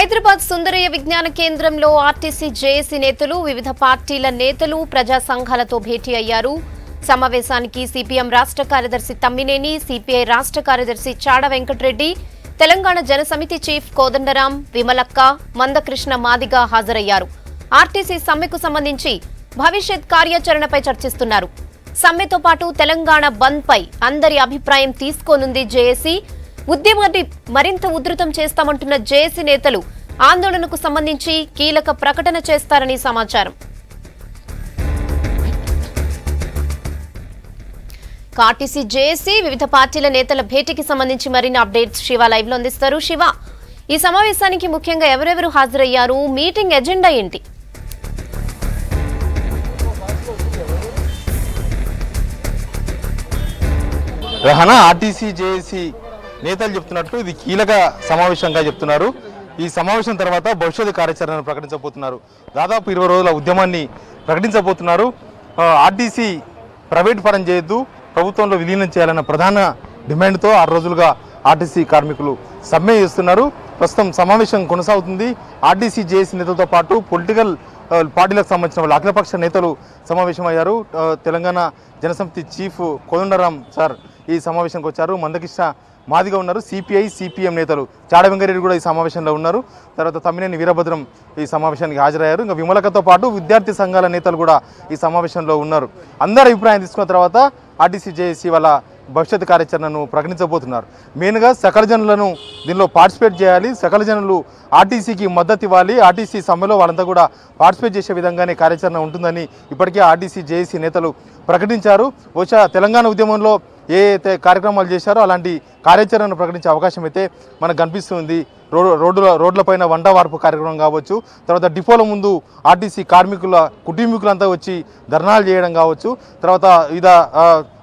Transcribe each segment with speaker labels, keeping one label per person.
Speaker 1: హైదరాబాద్ సుందరయ్య విజ్ఞాన కేంద్రంలో RTC JAC నేతలు వివిధ పార్టీల నేతలు ప్రజా సంఘాలతో భేటీ అయ్యారు. సమావేశానికి సిపిఎం రాష్ట్ర కార్యదర్శి తమ్మినేని సిపిఐ రాష్ట్ర కార్యదర్శి చాడ వెంకటరెడ్డి తెలంగాణ జనసమితి చీఫ్ కోదండరాం విమలక్క మందకృష్ణ మాదిగా హాజరయ్యారు. ఆర్టీసీ సమ్మెకు సంబంధించి భవిష్యత్ కార్యాచరణపై చర్చిస్తున్నారు. సమ్మెతో పాటు తెలంగాణ బంద్ పై అందరి అభిప్రాయం తీసుకోనుంది జేఏసీ. ఉద్యమాన్ని మరింత ఉధృతం చేస్తామంటున్న జేఏసీ నేతలు ఆందోళనకు సంబంధించి కీలక ప్రకటన చేస్తారని సమాచారం. ఆర్టీసీ జేఏసీ వివిధ పార్టీల నేతల భేటీకి సంబంధించి మరిన్ని అప్డేట్స్ శివ లైవ్లో అందిస్తారు. శివ ఈ సమావేశానికి ముఖ్యంగా ఎవరెవరు హాజరయ్యారు? మీటింగ్ ఎజెండా ఏంటి?
Speaker 2: రహనా ఆర్టీసీ జేఏసీ నేతలు చెప్తున్నట్లు ఇది కీలక సమావేశంగా చెప్తున్నారు. ఈ సమావేశం తర్వాత భవిష్యత్తు కార్యాచరణను ప్రకటించబోతున్నారు. దాదాపు ఇరవై రోజుల ఉద్యమాన్ని ప్రకటించబోతున్నారు. ఆర్టీసీ ప్రైవేట్ పరం చేయొద్దు ప్రభుత్వంలో విలీనం చేయాలన్న ప్రధాన డిమాండ్తో ఆరు రోజులుగా ఆర్టీసీ కార్మికులు సమ్మె చేస్తున్నారు. ప్రస్తుతం సమావేశం కొనసాగుతుంది. ఆర్టీసీ జేఏసీ నేతలతో పాటు పొలిటికల్ పార్టీలకు సంబంధించిన వాళ్ళు అఖిలపక్ష నేతలు సమావేశమయ్యారు. తెలంగాణ జనసమితి చీఫ్ కోదండరాం సార్ ఈ సమావేశానికి వచ్చారు. మందకృష్ణ మాదిగా ఉన్నారు సిపిఐ సిపిఎం నేతలు. చాడ వెంకరెడ్డి కూడా ఈ సమావేశంలో ఉన్నారు. తర్వాత తమ్మినేని వీరభద్రం ఈ సమావేశానికి హాజరయ్యారు. ఇంకా విమలకతో పాటు విద్యార్థి సంఘాల నేతలు కూడా ఈ సమావేశంలో ఉన్నారు. అందరి అభిప్రాయం తీసుకున్న తర్వాత ఆర్టీసీ జేఏసీ వాళ్ళ భవిష్యత్ కార్యాచరణను ప్రకటించబోతున్నారు. మెయిన్గా సకల జనులను దీనిలో పార్టిసిపేట్ చేయాలి. సకల జనులు ఆర్టీసీకి మద్దతు ఇవ్వాలి. ఆర్టీసీ సమ్మెలో వాళ్ళంతా కూడా పార్టిసిపేట్ చేసే విధంగానే కార్యాచరణ ఉంటుందని ఇప్పటికే ఆర్టీసీ జేఏసీ నేతలు ప్రకటించారు. బహుశా తెలంగాణ ఉద్యమంలో ఏ అయితే కార్యక్రమాలు చేశారో అలాంటి కార్యాచరణను ప్రకటించే అవకాశం అయితే మనకు కనిపిస్తుంది. రోడ్డు రోడ్డుల రోడ్లపైన వంట వార్పు కార్యక్రమం కావచ్చు తర్వాత డిపోల ముందు ఆర్టీసీ కార్మికుల కుటుంబీకులంతా వచ్చి ధర్నాలు చేయడం కావచ్చు తర్వాత వివిధ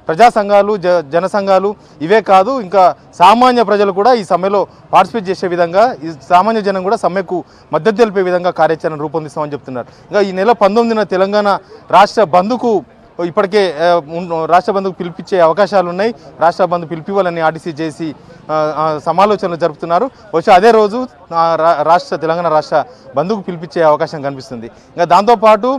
Speaker 2: ప్రజా సంఘాలు జ జన సంఘాలు ఇవే కాదు ఇంకా సామాన్య ప్రజలు కూడా ఈ సమ్మెలో పార్టిసిపేట్ చేసే విధంగా ఈ సామాన్య జనం కూడా సమ్మెకు మద్దతు తెలిపే విధంగా కార్యాచరణ రూపొందిస్తామని చెప్తున్నారు. ఇంకా ఈ నెల పంతొమ్మిదిన తెలంగాణ రాష్ట్ర బంధుకు ఇప్పటికే రాష్ట్ర బంధుకు పిలిపించే అవకాశాలు ఉన్నాయి. రాష్ట్ర బంధు పిలిపివ్వాలని ఆర్టీసీ చేసి సమాలోచనలు జరుపుతున్నారు. బహుశా అదే రోజు రా- రాష్ట్ర తెలంగాణ రాష్ట్ర బంధుకు పిలిపించే అవకాశం కనిపిస్తుంది. ఇంకా దాంతోపాటు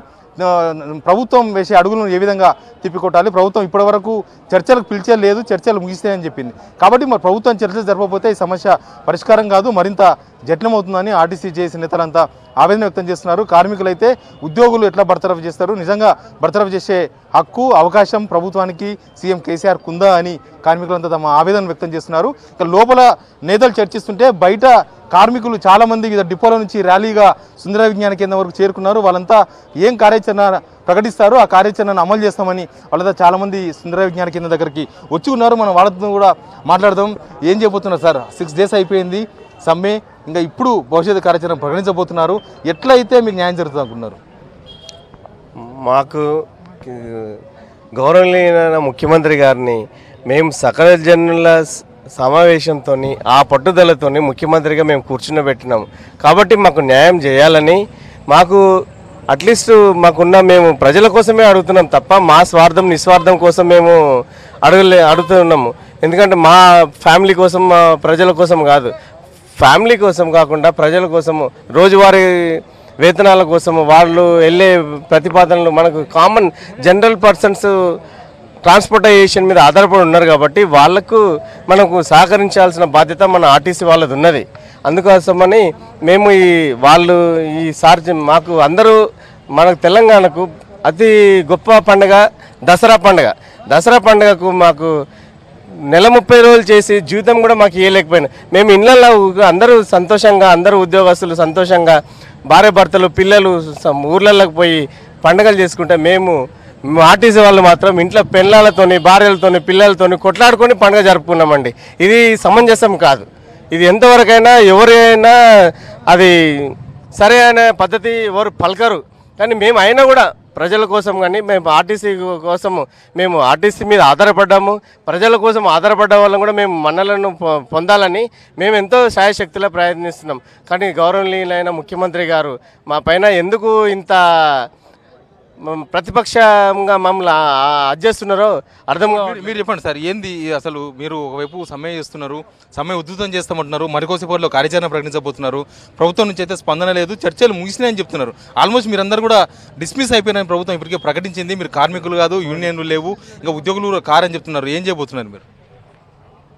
Speaker 2: ప్రభుత్వం వేసే అడుగులను ఏ విధంగా తిప్పికొట్టాలి? ప్రభుత్వం ఇప్పటివరకు చర్చలకు పిలిచే లేదు చర్చలు ముగిస్తాయని చెప్పింది. కాబట్టి మరి ప్రభుత్వం చర్చలు జరపకపోతే ఈ సమస్య పరిష్కారం కాదు మరింత జటిలమవుతుందని ఆర్టీసీ చేసి నేతలంతా ఆవేదన వ్యక్తం చేస్తున్నారు. కార్మికులైతే ఉద్యోగులు ఎట్లా బర్తరఫ్ చేస్తారు? నిజంగా బర్తరఫ్ చేసే హక్కు అవకాశం ప్రభుత్వానికి సీఎం కేసీఆర్ కుందా అని కార్మికులంతా తమ ఆవేదన వ్యక్తం చేస్తున్నారు. ఇక లోపల నేతలు చర్చిస్తుంటే బయట కార్మికులు చాలామంది వివిధ డిపోల నుంచి ర్యాలీగా సుందర విజ్ఞాన కేంద్రం వరకు చేరుకున్నారు. వాళ్ళంతా ఏం కార్యాచరణ ప్రకటిస్తారు ఆ కార్యాచరణను అమలు చేస్తామని వాళ్ళంతా చాలామంది సుందర విజ్ఞాన కేంద్రం దగ్గరికి వచ్చి ఉన్నారు. మనం వాళ్ళతో కూడా మాట్లాడదాం. ఏం చేయబోతున్నారు సార్? సిక్స్ డేస్ అయిపోయింది. సమ్మె. ఇంకా ఇప్పుడు భవిష్యత్తు కార్యాచరణ ప్రకటించబోతున్నారు. ఎట్లయితే మీకు న్యాయం జరుగుతుంది అనుకున్నారు
Speaker 3: మాకు గౌరవనీయమైన ముఖ్యమంత్రి గారిని మేము సకల జనుల సమావేశంతో ఆ పట్టుదలతో ముఖ్యమంత్రిగా మేము కూర్చున్నబెట్టినాం కాబట్టి మాకు న్యాయం చేయాలని మాకు అట్లీస్ట్ మాకున్న మేము ప్రజల కోసమే అడుగుతున్నాం తప్ప మా స్వార్థం నిస్వార్థం కోసం మేము అడగలే అడుగుతున్నాము. ఎందుకంటే మా ఫ్యామిలీ కోసం మా ప్రజల కోసం కాదు. ఫ్యామిలీ కోసం కాకుండా ప్రజల కోసము రోజువారీ వేతనాల కోసం వాళ్ళు వెళ్ళే ప్రతిపాదనలు మనకు కామన్ జనరల్ పర్సన్స్ ట్రాన్స్పోర్టేషన్ మీద ఆధారపడి ఉన్నారు కాబట్టి వాళ్ళకు మనకు సహకరించాల్సిన బాధ్యత మన ఆర్టీసీ వాళ్ళది ఉన్నది. అందుకోసమని మేము ఈ వాళ్ళు ఈ సార్ మాకు అందరూ మనకు తెలంగాణకు అతి గొప్ప పండుగ దసరా పండుగ. దసరా పండుగకు మాకు నెల ముప్పై రోజులు చేసి జీవితం కూడా మాకు ఇవ్వలేకపోయినా మేము ఇళ్ళల్లో అందరూ సంతోషంగా అందరూ ఉద్యోగస్తులు సంతోషంగా భార్య భర్తలు పిల్లలు ఊర్లలోకి పోయి పండుగలు చేసుకుంటే మేము ఆర్టీసీ వాళ్ళు మాత్రం ఇంట్లో పిల్లలతోని భార్యలతోని పిల్లలతోని కొట్లాడుకొని పండుగ జరుపుకున్నామండి. ఇది సమంజసం కాదు. ఇది ఎంతవరకైనా ఎవరైనా అది సరే అనే పద్ధతి ఎవరు పలకరు. కానీ మేము అయినా కూడా ప్రజల కోసం కానీ మేము ఆర్టీసీ కోసం మేము ఆర్టీసీ మీద ఆధారపడ్డాము. ప్రజల కోసం ఆధారపడ్డ వాళ్ళని కూడా మేము మన్నలను పొ- పొందాలని మేము ఎంతో సాయశక్తిలో ప్రయత్నిస్తున్నాం. కానీ గౌరవనీయులైన ముఖ్యమంత్రి గారు మా పైన ఎందుకు ఇంత ప్రతిపక్షంగా మమ్మల్ని అడ్జేస్తున్నారో అర్థం
Speaker 2: మీరు- చెప్పండి సార్ ఏంది అసలు మీరు ఒకవైపు సమ్మె చేస్తున్నారు సమ్మె ఉద్ధృతం చేస్తామంటున్నారు మరికోసేపట్లో కార్యాచరణ ప్రకటించబోతున్నారు ప్రభుత్వం నుంచి అయితే స్పందన లేదు చర్చలు ముగిసినాయని చెప్తున్నారు. ఆల్మోస్ట్ మీరందరూ కూడా డిస్మిస్ అయిపోయిన ప్రభుత్వం ఇప్పటికే ప్రకటించింది మీరు కార్మికులు కాదు యూనియన్లు లేవు ఇంకా ఉద్యోగులు కారని చెప్తున్నారు. ఏం చేయబోతున్నారు మీరు?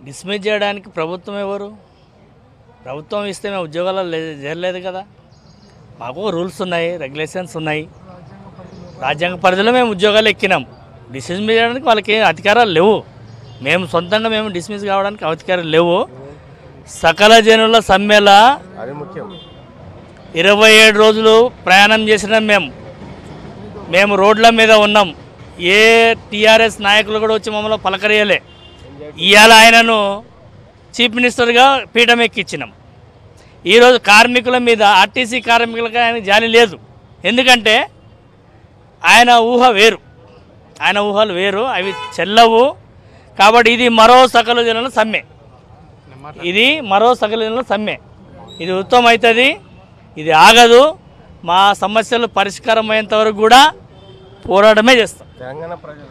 Speaker 4: డిస్మిస్ చేయడానికి ప్రభుత్వం ఎవరు? ప్రభుత్వం ఇస్తే మేము ఉద్యోగాలు చేరలేదు కదా. మాకు రూల్స్ ఉన్నాయి రెగ్యులేషన్స్ ఉన్నాయి. రాజ్యాంగ పరిధిలో మేము ఉద్యోగాలు ఎక్కినాం. డిస్మిస్ చేయడానికి వాళ్ళకి అధికారాలు లేవు. మేము సొంతంగా మేము డిస్మిస్ కావడానికి అధికారాలు లేవు. సకల జనుల సమ్మెల ఇరవై ఏడు రోజులు ప్రయాణం చేసినాం మేము. మేము రోడ్ల మీద ఉన్నాం. ఏ టీఆర్ఎస్ నాయకులు కూడా వచ్చి మమ్మల్ని పలకరియలే. ఇవాళ ఆయనను చీఫ్ మినిస్టర్గా పీఠం ఎక్కించినాం. ఈరోజు కార్మికుల మీద ఆర్టీసీ కార్మికులకు ఆయన జాలి లేదు. ఎందుకంటే ఆయన ఊహ వేరు. ఆయన ఊహలు వేరు అవి చెల్లవు. కాబట్టి ఇది మరో సకల జనుల సమ్మె. ఇది మరో సకల జనుల సమ్మె. ఇది ఉత్తమం అవుతుంది ఇది ఆగదు. మా సమస్యలు పరిష్కారం అయ్యేంత వరకు కూడా పోరాటమే చేస్తాం.
Speaker 3: తెలంగాణ ప్రజలు.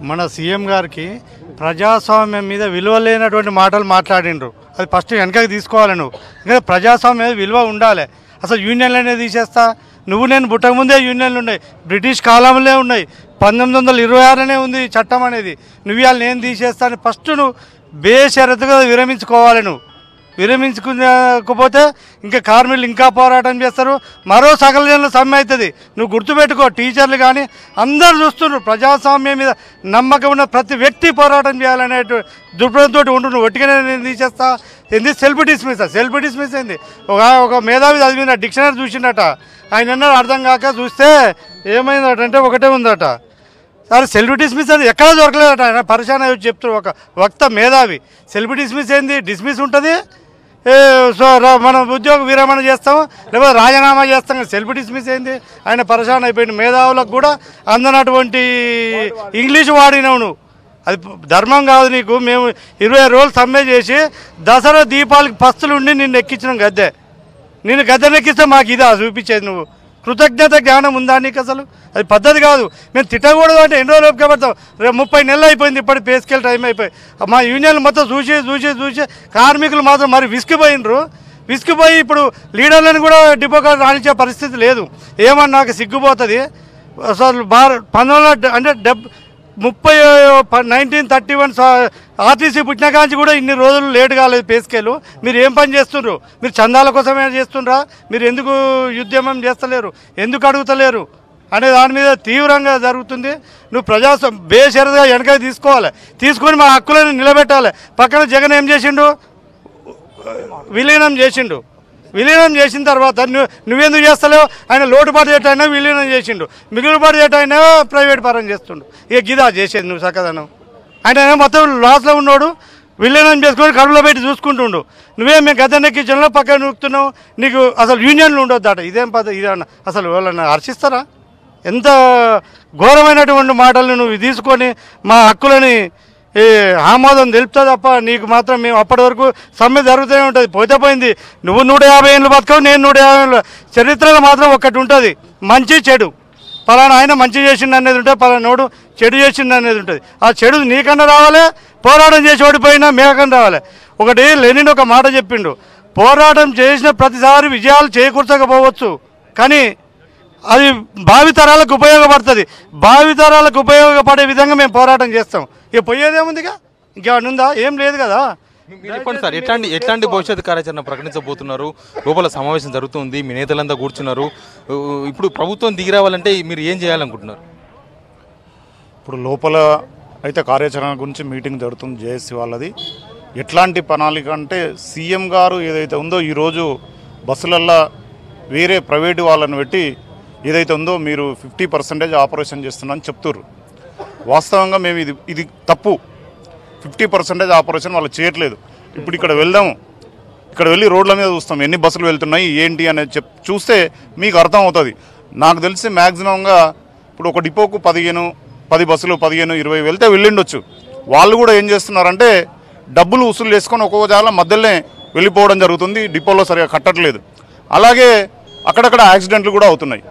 Speaker 5: మన సీఎం గారికి ప్రజాస్వామ్యం మీద విలువ లేనటువంటి మాటలు మాట్లాడిండ్రు. అది ఫస్ట్ వెనకకి తీసుకోవాలి నువ్వు ప్రజాస్వామ్యం మీద విలువ ఉండాలి. అసలు యూనియన్లనే తీసేస్తా నువ్వు నేను పుట్టక ముందే యూనియన్లు ఉన్నాయి. బ్రిటిష్ కాలంలో ఉన్నాయి. పంతొమ్మిది వందల ఇరవై ఆరునే ఉంది ఈ చట్టం అనేది. నువ్వు ఇవాళ నేను తీసేస్తాను. ఫస్ట్ నువ్వు బేషరతుగా విరమించుకోవాలి నువ్వు. విరమించుకోకపోతే ఇంకా కార్మికులు ఇంకా పోరాటం చేస్తారు. మరో సకల జనుల సమ్మె అవుతుంది. నువ్వు గుర్తుపెట్టుకో టీచర్లు కానీ అందరు చూస్తున్నారు. ప్రజాస్వామ్యం మీద నమ్మకం ఉన్న ప్రతి వ్యక్తి పోరాటం చేయాలనే దృక్పథంతో ఉండు నువ్వు ఒట్టిగానే నేను తీసేస్తా. ఏంది? Self dismiss. సెల్ఫ్ డిస్మిస్ అయింది ఒక ఒక మేధావి చదివిన డిక్షనరీ చూసిండట ఆయన అర్థం కాక చూస్తే ఏమైందటంటే ఒకటే ఉందట. సరే సెల్ఫ్ డిస్మిస్ అనేది ఎక్కడ దొరకలేదట. ఆయన పరిశాన చెప్తారు ఒక వక్త మేధావి. సెల్ఫ్ డిస్మిస్ ఏంది? డిస్మిస్ ఉంటుంది. సో రా- మనం ఉద్యోగ విరమణ చేస్తాము లేకపోతే రాజీనామా చేస్తాం సెల్ఫ్ డిస్మిస్ ఏంది ఆయన పరిశాన అయిపోయింది మేధావులకు కూడా అందనటువంటి ఇంగ్లీష్ వాడినావు నువ్వు. అది ధర్మం కాదు నీకు. మేము ఇరవై రోజులు సమ్మె చేసి దసరా దీపాలకి పస్తులు ఉండి నిన్ను ఎక్కించినాం గద్దె. నేను గద్దెనెక్కిస్తే మాకు ఇదా చూపించేది నువ్వు. కృతజ్ఞత జ్ఞానం ఉందా నీకు అసలు? అది పద్ధతి కాదు. మేము తిట్టకూడదు అంటే ఎన్ని రోజులు ఒప్పుకోబడతాం రేపు ముప్పై నెలలు అయిపోయింది ఇప్పటి పేస్కెళ్ళి టైం అయిపోయి. మా యూనియన్లు మొత్తం చూసి చూసి చూసి కార్మికులు మాత్రం మరి విసిగిపోయినరు. విసిగిపోయి ఇప్పుడు లీడర్లను కూడా డిపోగా రాణించే పరిస్థితి లేదు. ఏమన్నా నాకు సిగ్గుపోతుంది. అసలు బార్ పంతొమ్మిది అంటే డెబ్ ముప్పై నైన్టీన్ థర్టీ వన్ ఆర్టీసీ పుట్టిన కాంచి కూడా ఇన్ని రోజులు లేట్ కాలేదు పేస్కేలు. మీరు ఏం పని చేస్తుండ్రు? మీరు చందాల కోసమే చేస్తుండ్రా? మీరు ఎందుకు ఉద్యమం చేస్తలేరు? ఎందుకు అడుగుతలేరు? అనే దాని మీద తీవ్రంగా జరుగుతుంది. నువ్వు ప్రజాస్వ బేషరతుగా వెనక తీసుకోవాలి. తీసుకొని మా హక్కులను నిలబెట్టాలి. పక్కన జగన్ ఏం చేసిండు? విలీనం చేసిండు. విలీనం చేసిన తర్వాత నువ్వెందుకు చేస్తలేవు? ఆయన లోటుపాటు చేయటైనా విలీనం చేసిండు. మిగులుబాటు చేయటైనా ప్రైవేట్ పరం చేస్తుండు. ఇక గిదా చేసేది నువ్వు చక్కదనం ఆయన మొత్తం లాస్లో ఉన్నాడు విలీనం చేసుకొని కడుపులో పెట్టి చూసుకుంటుండు. నువ్వే మేము గద్దెనెక్కించడంలో పక్కన నూకుతున్నావు? నీకు అసలు యూనియన్లు ఉండొద్దట. ఇదేం పద ఇదన్న అసలు వాళ్ళని హర్షిస్తారా? ఎంత ఘోరమైనటువంటి మాటలను నువ్వు తీసుకొని మా హక్కులని ఈ ఆమోదం తెలుపుతా తప్ప నీకు మాత్రం మేము అప్పటి వరకు సమ్మె జరుగుతూనే ఉంటుంది. పోతే పోయింది. నువ్వు నూట యాభై ఏళ్ళు బతకవు నేను నూట యాభై ఏళ్ళు. చరిత్రలో మాత్రం ఒకటి ఉంటుంది. మంచి చెడు. పలానా ఆయన మంచి చేసిండు అనేది ఉంటుంది పలానోడు చెడు చేసిండు అనేది ఉంటుంది. ఆ చెడు నీకన్నా రావాలి పోరాటం చేసి ఓడిపోయినా మేకన్నా రావాలి. ఒకటి లెనిన్ ఒక మాట చెప్పిండు. పోరాటం చేసిన ప్రతిసారి విజయాలు చేకూర్చకపోవచ్చు. కానీ అది భావితరాలకు ఉపయోగపడుతుంది. భావితరాలకు ఉపయోగపడే విధంగా మేము పోరాటం చేస్తాం. ఇక పోయేదేముందిగా? ఇంకేమన్నా ఉందా ఏం లేదు కదా.
Speaker 2: మీరు చెప్పండి సార్ ఎట్లాంటి ఎట్లాంటి భవిష్యత్ కార్యాచరణ ప్రకటించబోతున్నారు? లోపల సమావేశం జరుగుతుంది మీ నేతలంతా కూర్చున్నారు. ఇప్పుడు ప్రభుత్వం దిగి రావాలంటే మీరు ఏం చేయాలనుకుంటున్నారు?
Speaker 6: ఇప్పుడు లోపల అయితే కార్యాచరణ గురించి మీటింగ్ జరుగుతుంది జేఏసీ వాళ్ళది. ఎట్లాంటి ప్రణాళిక అంటే సీఎం గారు ఏదైతే ఉందో ఈరోజు బస్సులల్లో వేరే ప్రైవేటు వాళ్ళని పెట్టి ఏదైతే ఉందో మీరు ఫిఫ్టీ పర్సెంటేజ్ ఆపరేషన్ చేస్తున్నారని చెప్తుర్రు. వాస్తవంగా మేము ఇది ఇది తప్పు. ఫిఫ్టీ పర్సెంటేజ్ ఆపరేషన్ వాళ్ళు చేయట్లేదు. ఇప్పుడు ఇక్కడ వెళ్దాము. ఇక్కడ వెళ్ళి రోడ్ల మీద చూస్తాం. ఎన్ని బస్సులు వెళ్తున్నాయి ఏంటి అనేది చెప్ చూస్తే మీకు అర్థం అవుతుంది. నాకు తెలిసి మ్యాక్సిమంగా ఇప్పుడు ఒక డిపోకు పదిహేను పది బస్సులు పదిహేను ఇరవై వెళ్తే వెళ్ళిండొచ్చు. వాళ్ళు కూడా ఏం చేస్తున్నారంటే డబ్బులు వసూలు చేసుకొని ఒక్కొక్క జాల మధ్యలోనే వెళ్ళిపోవడం జరుగుతుంది. డిపోలో సరిగా కట్టట్లేదు. అలాగే అక్కడక్కడ యాక్సిడెంట్లు కూడా అవుతున్నాయి.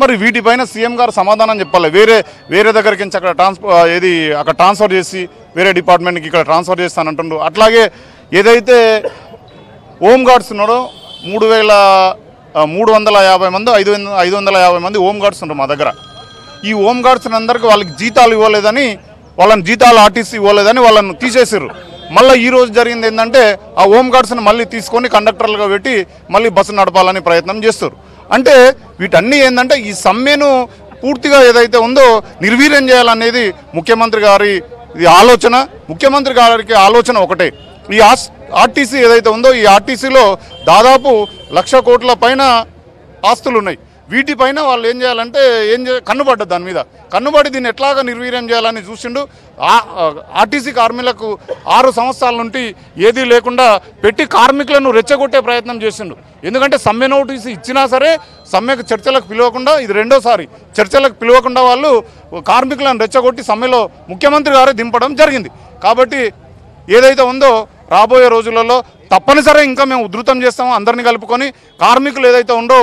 Speaker 6: మరి వీటిపైన సీఎం గారు సమాధానం చెప్పాలి. వేరే వేరే దగ్గరికి నుంచి అక్కడ ట్రాన్స్ఫర్ ఏది అక్కడ ట్రాన్స్ఫర్ చేసి వేరే డిపార్ట్మెంట్కి ఇక్కడ ట్రాన్స్ఫర్ చేస్తానంటుండ్రు అట్లాగే ఏదైతే హోమ్ గార్డ్స్ ఉన్నాడో మూడు వేల మూడు వందల యాభై మంది ఐదు ఐదు వందల యాభై మంది హోమ్ గార్డ్స్ ఉన్నారు మా దగ్గర. ఈ హోమ్ గార్డ్స్ అందరికీ వాళ్ళకి జీతాలు ఇవ్వలేదని వాళ్ళని జీతాలు ఆర్టీసీ ఇవ్వలేదని వాళ్ళని తీసేసారు మళ్ళీ ఈ రోజు జరిగింది ఏంటంటే ఆ హోమ్ గార్డ్స్ని మళ్ళీ తీసుకొని కండక్టర్లుగా పెట్టి మళ్ళీ బస్సు నడపాలని ప్రయత్నం చేస్తారు అంటే వీటన్నీ ఏంటంటే ఈ సమ్మెను పూర్తిగా ఏదైతే ఉందో నిర్వీర్యం చేయాలనేది ముఖ్యమంత్రి గారి ఆలోచన. ముఖ్యమంత్రి గారికి ఆలోచన ఒకటే. ఈ ఆస్ ఆర్టీసీ ఏదైతే ఉందో ఈ ఆర్టీసీలో దాదాపు లక్ష కోట్ల పైన ఆస్తులు ఉన్నాయి వీటిపైన వాళ్ళు ఏం చేయాలంటే ఏం చే కన్నుపడ్డది దాని మీద. కన్నుబడి దీన్ని ఎట్లాగా నిర్వీర్యం చేయాలని చూసిండు. ఆర్టీసీ కార్మికులకు ఆరు సంవత్సరాల నుండి ఏదీ లేకుండా పెట్టి కార్మికులను రెచ్చగొట్టే ప్రయత్నం చేసిండు. ఎందుకంటే సమ్మె నోటీసు ఇచ్చినా సరే సమ్మెకు చర్చలకు పిలవకుండా ఇది రెండోసారి చర్చలకు పిలవకుండా వాళ్ళు కార్మికులను రెచ్చగొట్టి సమ్మెలో ముఖ్యమంత్రి గారే దింపడం జరిగింది. కాబట్టి ఏదైతే ఉందో రాబోయే రోజులలో తప్పనిసరి ఇంకా మేము ఉధృతం చేస్తాము అందరినీ కలుపుకొని కార్మికులు ఏదైతే ఉందో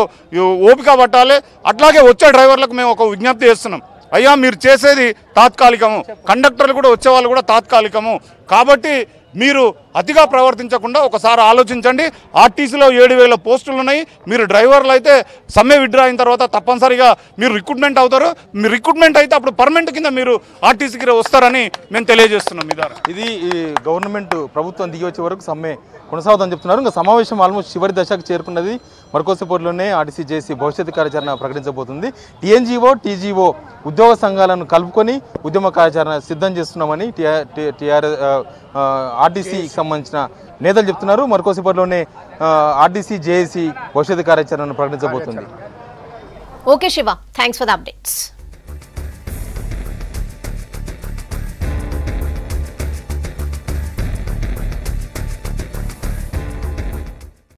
Speaker 6: ఓపిక పట్టాలి. అట్లాగే వచ్చే డ్రైవర్లకు మేము ఒక విజ్ఞప్తి చేస్తున్నాం. అయ్యా మీరు చేసేది తాత్కాలికము. కండక్టర్లు కూడా వచ్చేవాళ్ళు కూడా తాత్కాలికము. కాబట్టి మీరు అతిగా ప్రవర్తించకుండా ఒకసారి ఆలోచించండి. ఆర్టీసీలో ఏడు వేల పోస్టులు ఉన్నాయి మీరు డ్రైవర్లు అయితే సమ్మె విడ్రా అయిన తర్వాత తప్పనిసరిగా మీరు రిక్రూట్మెంట్ అవుతారు. మీరు రిక్రూట్మెంట్ అయితే అప్పుడు పర్మనెంట్ కింద మీరు ఆర్టీసీకి వస్తారని మేము తెలియజేస్తున్నాం మీ ద్వారా.
Speaker 2: ఇది ఈ గవర్నమెంట్ ప్రభుత్వం దిగి వచ్చే వరకు సమ్మె కొనసాగుతుందని చెప్తున్నారు. ఇంకా సమావేశం ఆల్మోస్ట్ చివరి దశకు చేరుకున్నది మరికోసేపట్లోనే ఆర్టీసీ చేసి భవిష్యత్తు కార్యాచరణ ప్రకటించబోతుంది. టీఎన్జీఓ టీజీఓ ఉద్యోగ సంఘాలను కలుపుకొని ఉద్యమ కార్యాచరణ సిద్ధం చేస్తున్నామని టీఆర్ ఆర్టీసీకి సంబంధించిన నేతలు చెప్తున్నారు. మరికోసేపట్లోనే ఆర్డీసీ జేఏసీ భవిష్యత్ కార్యాచరణను ప్రకటించబోతుంది.
Speaker 1: Okay Shiva thanks for the updates